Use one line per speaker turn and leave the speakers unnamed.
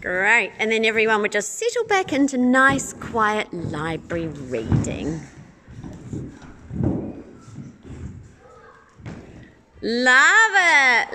Great. And then everyone would just settle back into nice, quiet library reading. Love it.